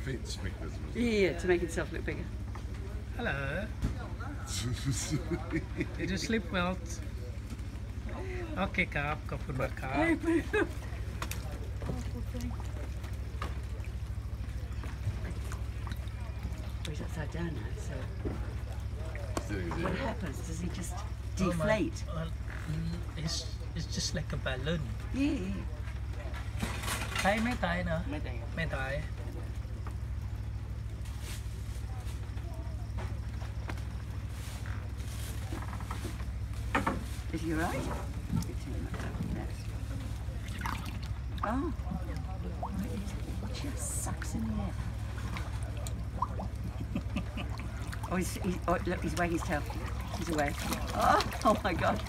defence mechanism. Yeah, yeah, to make itself look bigger. Hello. isn't it? Did you sleep well? โอเคครับขอบคุณมากครับ Oh, poor thing. Oh, he's upside down now, so Sitting what there. happens? Does he just Oh my- deflate? well, mm, it's it's just like a balloon Yeah, yeah. ตายไม่ตายเนอะ ไม่ได้ ไม่ตาย Is he alright? Oh. Just sucks in the air. oh, he's, he's, oh, look, he's wagging his tail. He's away. Oh, oh my god.